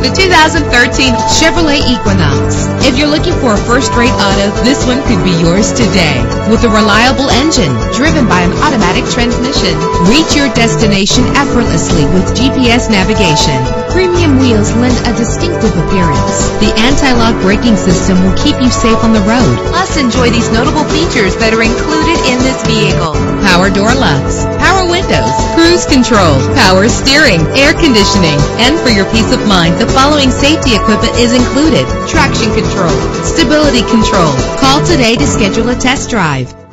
the 2013 Chevrolet Equinox. If you're looking for a first-rate auto, this one could be yours today. With a reliable engine driven by an automatic transmission, reach your destination effortlessly with GPS navigation. Premium wheels lend a distinctive appearance. The anti-lock braking system will keep you safe on the road. Plus, enjoy these notable features that are included in this vehicle. Power door locks, windows, cruise control, power steering, air conditioning, and for your peace of mind, the following safety equipment is included. Traction control, stability control. Call today to schedule a test drive.